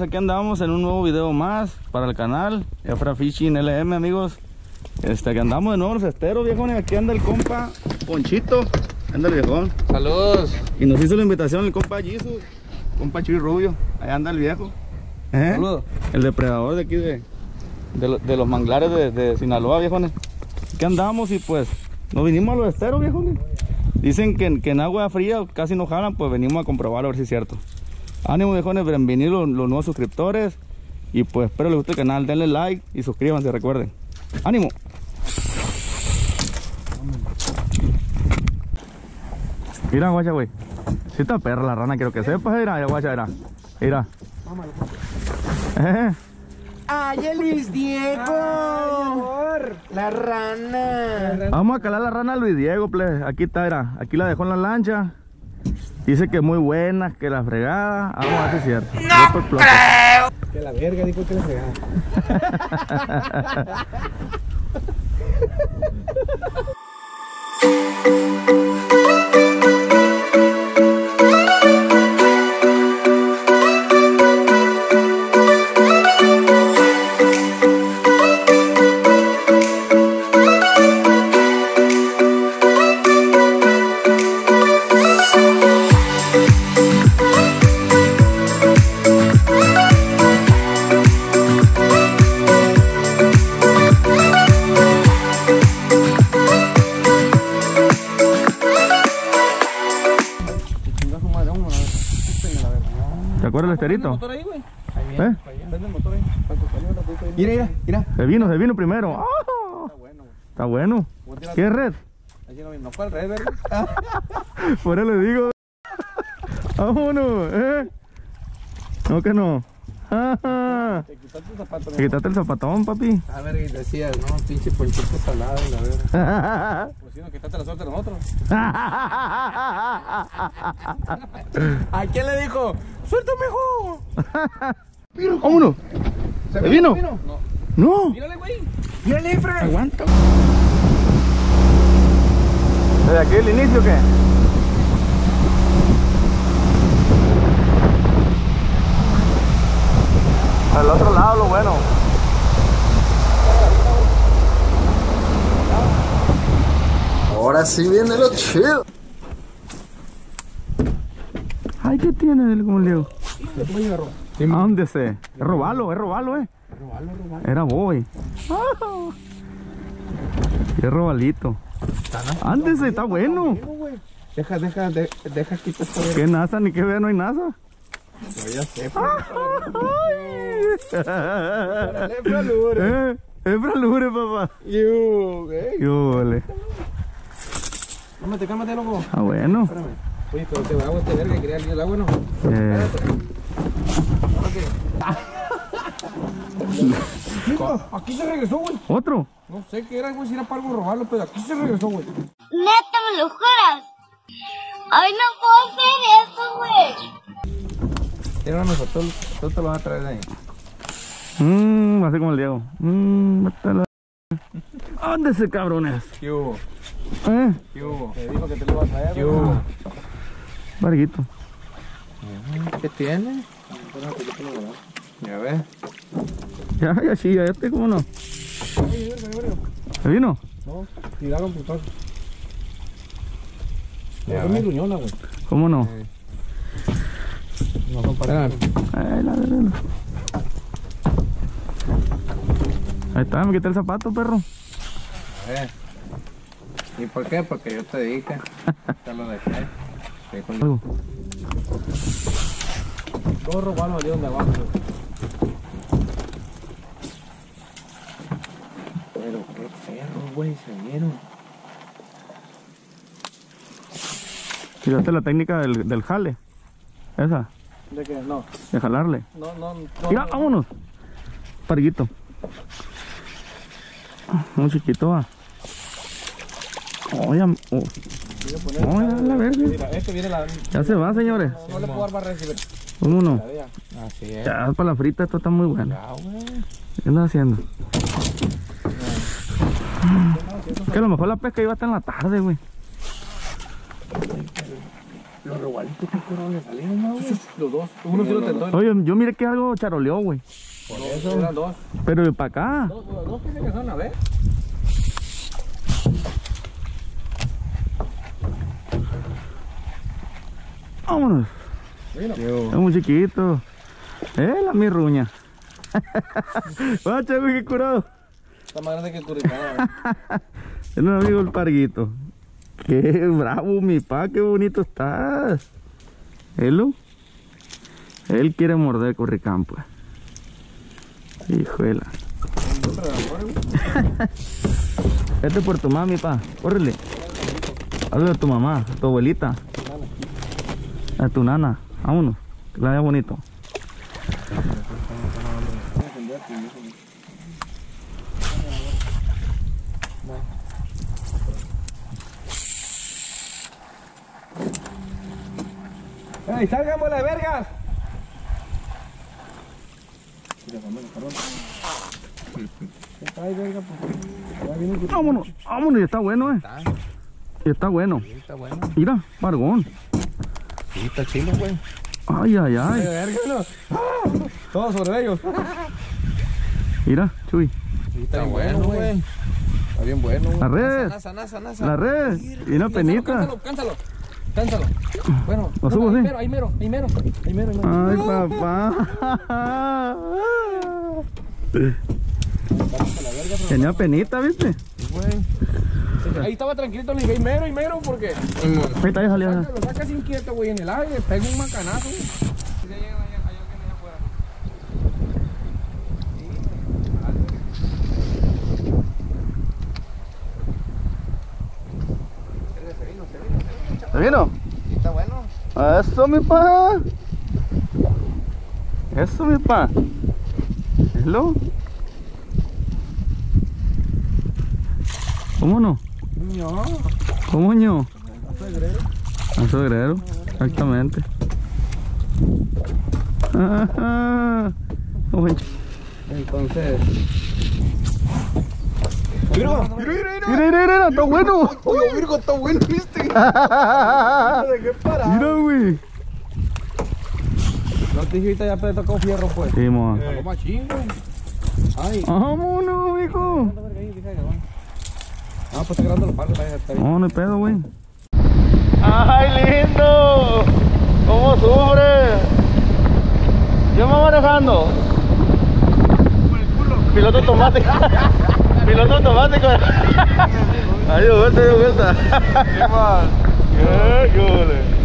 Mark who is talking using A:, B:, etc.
A: andamos en un nuevo video más para el canal Efra Fishing LM amigos Este que andamos de nuevo los esteros viejones Aquí anda el compa Ponchito Anda el viejón
B: Saludos.
A: Y nos hizo la invitación el compa Jesus Compa Chuy Rubio Ahí anda el viejo ¿Eh?
B: Saludos.
A: El depredador de aquí de, de, lo- de los manglares de, de Sinaloa viejones Aquí andamos y pues Nos vinimos a los esteros viejones Dicen que, en- que en agua fría casi no jalan Pues venimos a comprobarlo a ver si es cierto Ánimo viejones, bienvenidos los, los nuevos suscriptores. Y pues espero les guste el canal, denle like y suscríbanse, recuerden. ¡Ánimo! Mira, guacha, güey. Si está perra la rana, quiero que sepas, mira, guacha, mira. Mira. Eh,
B: ¡Ay, el Luis Diego! La rana.
A: Vamos a calar la rana a Luis Diego, ple. Aquí está, mira. Aquí la dejó en la lancha. Dice que muy buena, que la fregada. Vamos a ver si es cierto. Por plato.
B: Que la verga, dijo que la fregada.
A: ¿Te acuerdas del esterito?
B: ahí, güey?
A: ¿Eh?
B: Prende el motor ahí. Mira, mira, mira.
A: Se vino, se vino primero. ¡Ah!
B: Está bueno, güey.
A: Está bueno. ¿Qué red?
B: Así no, fue al revés, ¿verdad?
A: Por eso le digo. Vámonos, ¿eh? No que no.
B: Te quitaste el zapato,
A: Te quitaste el zapatón, papi.
B: A ver, y decías, no, pinche ponchito salado, la verga. Pues si no, quitaste la suerte a nosotros. ¿A quién le dijo? ¡Suéltame, hijo!
A: Vámonos. ¿Se vino?
B: No.
A: No.
B: Mírale, güey. Mírale, Efra.
A: Aguanta. ¿Desde aquí el inicio qué? Al otro lado lo bueno.
C: Ahora sí viene lo chido.
A: Ay, ¿qué tiene el como le digo? ¿A dónde se? Es robalo, es robalo, eh. Era boy. Ah. Y es robalito. Ándese, está bueno.
B: Deja, deja, de- deja quitar.
A: ¿Qué NASA ni qué vea? No hay NASA.
B: Ya sé,
A: Ay. Eh, Es fralure, papá.
B: Yo, güey.
A: Yo, vale.
B: Cálmate, cálmate, loco.
A: Ah, bueno.
B: Espérame. Oye, pero te agua este verga y quería el agua, ¿no?
A: Eh,
B: Mira, aquí se regresó, güey.
A: ¿Otro?
B: No sé qué era, güey, si era para algo robarlo, pero aquí se regresó, güey.
D: Neta, me lo juras. Ay, no puedo hacer eso, güey.
B: Era una foto, tú te lo vas a traer de ahí.
A: Mmm, así como el Diego. Mmm, mátala. Ándese, cabrones.
B: ¿Qué hubo?
A: Eh,
B: ¿Qué hubo? Te dijo que te lo vas a traer. ¿Qué hubo?
A: barguito.
B: ¿Qué tiene? Ya ves.
A: Ya, ya, sí, ya, este, ¿cómo no? ¿Se vino?
B: No, cuidado, putazo. Ya mi ruñona, güey.
A: ¿Cómo no?
B: No, compadre.
A: Ay, la verdad. Ahí está, me quité el zapato, perro.
B: ¿Y por qué? Porque yo te dije. Te lo dejé. Sí, con-
A: Algo.
B: Robado al de abajo. Pero qué perro, güey, se vieron.
A: Fíjate la técnica del, del jale. Esa,
B: ¿De qué? No,
A: de jalarle.
B: no, no. no
A: Mira, vámonos. Parguito. Muy chiquito, va. Oye, oh. Oye, la verga.
B: Mira, este viene la.
A: Ya se va, señores.
B: No, no le puedo recibir.
A: Vámonos.
B: Así es.
A: Ya, para la frita esto está muy bueno. ¿Qué andas haciendo? Que a lo mejor la pesca iba hasta en la tarde, güey.
B: Los robalitos que le salieron, ¿no, güey? Los dos. Uno sí lo tentó.
A: Oye, yo miré que algo charoleó, güey.
B: Por eso. Eran dos.
A: Pero para acá.
B: Dos, los dos que se casaron a ver.
A: Vámonos. Es muy chiquito. Eh, la mi ruña. Güey, qué curado.
B: Está más grande que Curicana.
A: Es un amigo el parguito. Qué bravo, mi pa, qué bonito estás. ¿Elo? Él quiere morder curricán, pues. Hijuela. Este es por tu mami, pa. Córrele. Háblale a tu mamá, tu abuelita. A tu nana. Vámonos. Que la vea bonito.
B: ¡Ey, salgamos de vergas! Ay, verga, pues.
A: Vámonos, vámonos. Y está bueno, eh. Y está bueno.
B: Está bueno.
A: Mira, bargón.
B: Sí, está chilo, güey.
A: Ay, ay,
B: Ay,
A: ay.
B: verga, no. ¡Ah! Todo sobre ellos.
A: Mira, chuy.
B: Sí, está bueno, güey. Está bien bueno.
A: La red. La red. Y una penita.
B: Cánsalo, cánsalo. Cánsalo. Bueno,
A: ¿Lo subo,
B: ahí
A: sí?
B: mero, ahí mero, ahí mero. Ahí mero, ahí mero.
A: Ay, papá. Tenía penita, ¿viste?
B: Ahí estaba tranquilito, le dije, ahí mero, ahí mero, porque
A: Ahí está, ahí salió.
B: lo sacas inquieto, güey, en el aire, pega un macanazo.
A: ¿Te vino?
B: Está bueno.
A: Eso, mi pa. Eso, mi pa. Hello. ¿Cómo no?
B: No,
A: ¿Cómo no? A suegrero, exactamente. Ajá. Uy,
B: entonces. Mira, mira, mira,
A: Mira, mira, mira, está bueno.
B: Oye, Virgo, está bueno, ¿viste?
A: Mira,
B: ¿De qué parado?
A: güey.
B: No te dije ahorita ya te tocó fierro, pues.
A: Sí, mo.
B: Algo más chingo. Ay.
A: Vámonos, hijo.
B: Ah, pues está grabando los palos, está está bien.
A: No, no hay pedo, güey. ¡Ay, lindo! ¿Cómo sufre? ¿Yo me manejando? Piloto automático. Piloto automático. Ahí dio vuelta, dio vuelta. ¿Qué más? ¿Qué? ¿Qué ole?